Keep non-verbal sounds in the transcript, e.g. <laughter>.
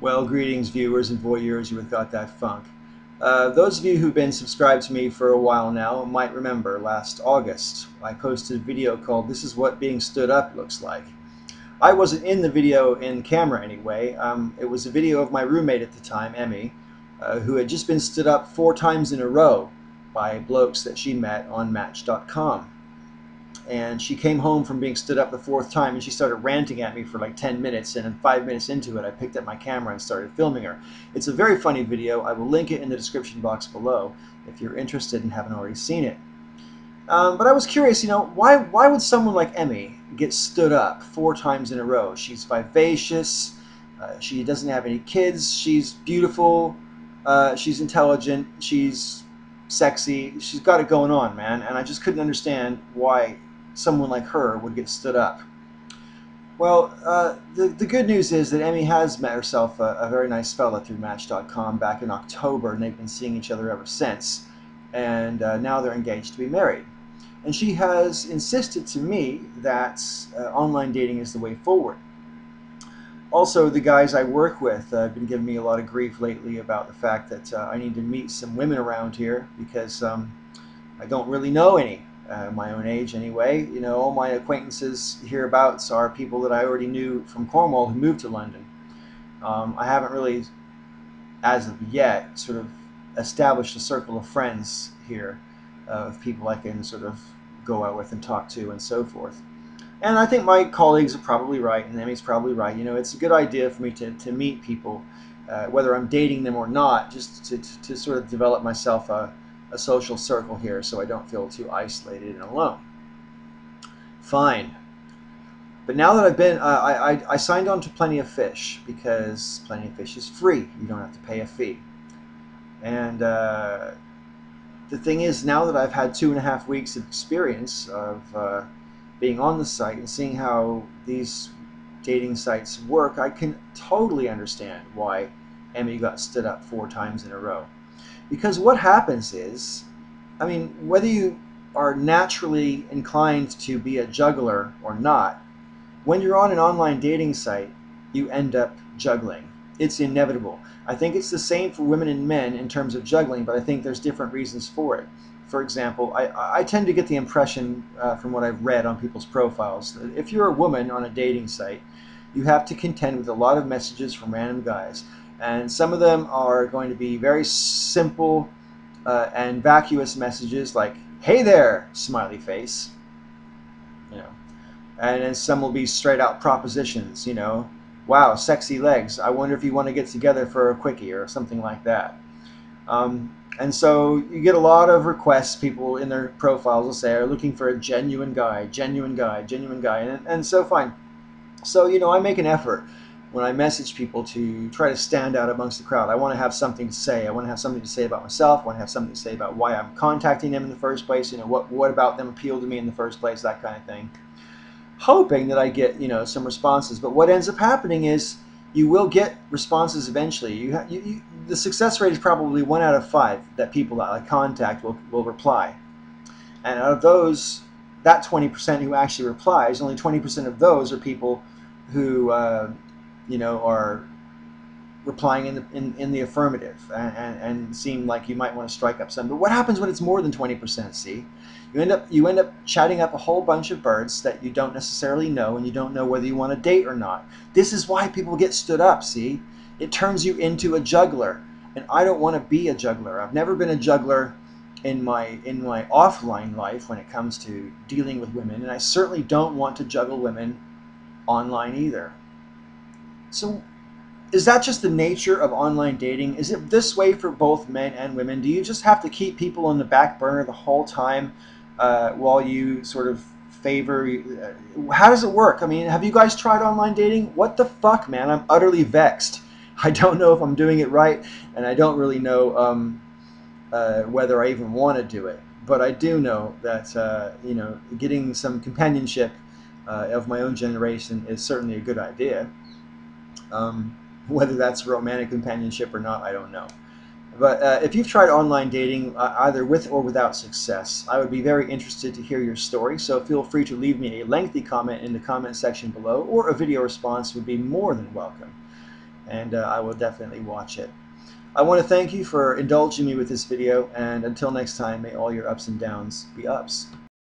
Well, greetings, viewers and voyeurs who have got that funk. Uh, those of you who've been subscribed to me for a while now might remember last August I posted a video called This is What Being Stood Up Looks Like. I wasn't in the video in camera anyway. Um, it was a video of my roommate at the time, Emmy, uh, who had just been stood up four times in a row by blokes that she met on Match.com and she came home from being stood up the fourth time and she started ranting at me for like 10 minutes and then five minutes into it I picked up my camera and started filming her. It's a very funny video. I will link it in the description box below if you're interested and haven't already seen it. Um, but I was curious, you know, why, why would someone like Emmy get stood up four times in a row? She's vivacious, uh, she doesn't have any kids, she's beautiful, uh, she's intelligent, she's sexy, she's got it going on, man, and I just couldn't understand why someone like her would get stood up. Well, uh, the, the good news is that Emmy has met herself a, a, very nice fella through Match.com back in October, and they've been seeing each other ever since. And uh, now they're engaged to be married. And she has insisted to me that uh, online dating is the way forward. Also, the guys I work with uh, have been giving me a lot of grief lately about the fact that uh, I need to meet some women around here because um, I don't really know any uh, my own age anyway. You know, all my acquaintances hereabouts are people that I already knew from Cornwall who moved to London. Um, I haven't really, as of yet, sort of established a circle of friends here uh, of people I can sort of go out with and talk to and so forth. And I think my colleagues are probably right, and Emmy's probably right. You know, it's a good idea for me to, to meet people, uh, whether I'm dating them or not, just to, to, sort of develop myself a, a social circle here so I don't feel too isolated and alone. Fine. But now that I've been, uh, I, I, I, signed on to Plenty of Fish because Plenty of Fish is free. You don't have to pay a fee. And uh, the thing is, now that I've had two and a half weeks of experience of uh, being on the site and seeing how these dating sites work, I can totally understand why Emmy got stood up four times in a row. Because what happens is, I mean, whether you are naturally inclined to be a juggler or not, when you're on an online dating site, you end up juggling. It's inevitable. I think it's the same for women and men in terms of juggling, but I think there's different reasons for it. For example, I, I tend to get the impression uh, from what I've read on people's profiles that if you're a woman on a dating site, you have to contend with a lot of messages from random guys and some of them are going to be very simple uh, and vacuous messages like hey there smiley face you know and then some will be straight out propositions you know wow sexy legs i wonder if you want to get together for a quickie or something like that um, and so you get a lot of requests people in their profiles will say are looking for a genuine guy genuine guy genuine guy and, and so fine so you know i make an effort when I message people to try to stand out amongst the crowd. I want to have something to say. I want to have something to say about myself. I want to have something to say about why I'm contacting them in the first place. You know, what what about them appealed to me in the first place, that kind of thing. Hoping that I get you know some responses. But what ends up happening is you will get responses eventually. You, you, you the success rate is probably one out of five that people that I contact will will reply, and out of those, that 20% who actually replies, only 20% of those are people who uh, you know, are replying in the, in, in the affirmative and, and, and seem like you might want to strike up some. But what happens when it's more than 20%, see? You end up you end up chatting up a whole bunch of birds that you don't necessarily know and you don't know whether you want to date or not. This is why people get stood up, see? It turns you into a juggler. And I don't want to be a juggler. I've never been a juggler in my in my offline life when it comes to dealing with women, and I certainly don't want to juggle women online either. So is that just the nature of online dating? Is it this way for both men and women? Do you just have to keep people on the back burner the whole time uh, while you sort of favor? Uh, how does it work? I mean, have you guys tried online dating? What the fuck, man? I'm utterly vexed. <laughs> I don't know if I'm doing it right, and I don't really know um, uh, whether I even want to do it. But I do know that uh, you know getting some companionship uh, of my own generation is certainly a good idea. Um, whether that's romantic companionship or not, I don't know. But uh, if you've tried online dating, uh, either with or without success, I would be very interested to hear your story. So feel free to leave me a lengthy comment in the comment section below, or a video response would be more than welcome. and uh, I will definitely watch it. I want to thank you for indulging me with this video, and until next time, may all your ups and downs be ups.